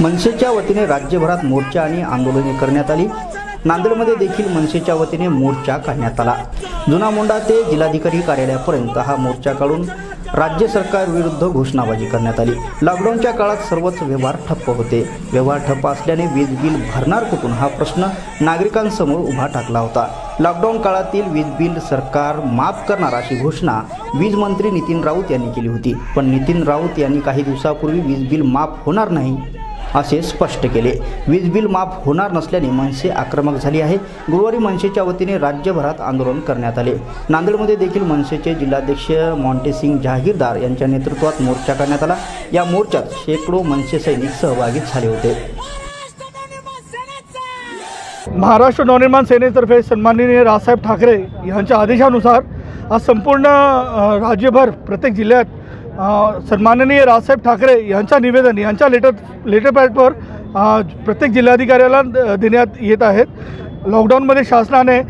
मनसेच्या वतीने राज्यभरात मोर्चा आणि आंदोलने करण्यात आली. नांदेडमध्ये देखील मनसेच्या वतीने मोर्चा काढण्यात आला. जुना मोंडा ते जिल्हाधिकारी कार्यालयापर्यंत हा मोर्चा काढून राज्य सरकारविरुद्ध घोषणाबाजी करण्यात आली. लॉकडाऊनच्या काळात सर्वच व्यवहार ठप्प होते. व्यवहार ठप्प असल्याने वीज बिल भरणार कुठून हा प्रश्न नागरिकांसमोर उभा टाकला होता. लॉकडाऊन काळातील वीज बिल सरकार माफ करणार अशी घोषणा वीज मंत्री नितीन राऊत यांनी केली होती. पण नितीन राऊत यांनी काही दिवसापूर्वी वीज बिल माफ होणार नाही असे स्पष्ट केले. वीज बिल माफ होणार नसल्याने मनसे आक्रमक झाली आहे. गुरुवारी मनसेच्या वतीने राज्यभरात आंदोलन करण्यात आले. नांदेडमध्ये देखील मनसेचे जिल्हाध्यक्ष मॉन्टेसिंग जहागीरदार यांच्या नेतृत्वात मोर्चा करण्यात आला. या मोर्चात शेकडो मनसे सैनिक सहभागी झाले होते. महाराष्ट्र नवनिर्माण सेनेतर्फे सन्माननीय रावसाहेब ठाकरे यांच्या आदेशानुसार आज संपूर्ण राज्यभर प्रत्येक जिल्ह्यात सन्माननीय राजसाहेब ठाकरे यांच्या निवेदन यांच्या लेटर लेटर पॅडवर प्रत्येक जिल्हाधिकाऱ्याला देण्यात येत आहेत. लॉकडाऊनमध्ये शासनाने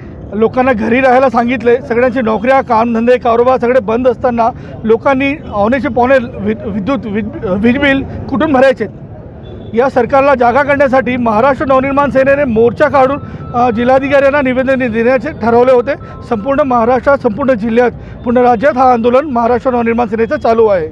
लोकांना घरी राहायला सांगितले. सगळ्यांची नोकऱ्या कामधंदे कारोबार सगळे बंद असताना लोकांनी आवनेचे पावणे विद विद्युत वीज बिल कुठून भरायचे? या सरकारला जागा करण्यासाठी महाराष्ट्र नवनिर्माण सेनेने मोर्चा काढून जिल्हाधिकाऱ्यांना निवेदन देण्याचे ठरवले होते. संपूर्ण महाराष्ट्रात संपूर्ण जिल्ह्यात पूर्ण राज्यात हा आंदोलन महाराष्ट्र नवनिर्माण सेनेचं चालू आहे.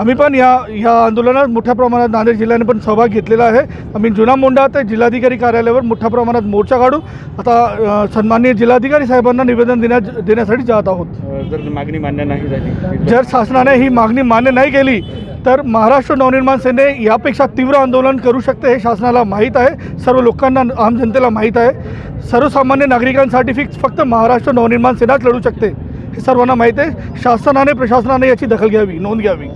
आम्ही पण या या आंदोलनात मोठ्या प्रमाणात नांदेड जिल्ह्याने पण सहभाग घेतलेला आहे. आम्ही जुना मोंढा ते जिल्हाधिकारी कार्यालयावर मोठ्या प्रमाणात मोर्चा काढू आता सन्माननीय जिल्हाधिकारी साहेबांना निवेदन देण्यात देण्यासाठी जात आहोत. जर मागणी मान्य नाही झाली जर शासनाने ही मागणी मान्य नाही केली तर महाराष्ट्र नवनिर्माण सेने यापेक्षा तीव्र आंदोलन करू शकते हे शासनाला माहीत आहे. सर्व लोकांना आम जनतेला माहीत आहे. सर्वसामान्य नागरिकांसाठी फिक्स फक्त महाराष्ट्र नवनिर्माण सेनाच लढू शकते. हे सर्वांना माहीत आहे. शासनाने प्रशासनाने याची दखल घ्यावी नोंद घ्यावी.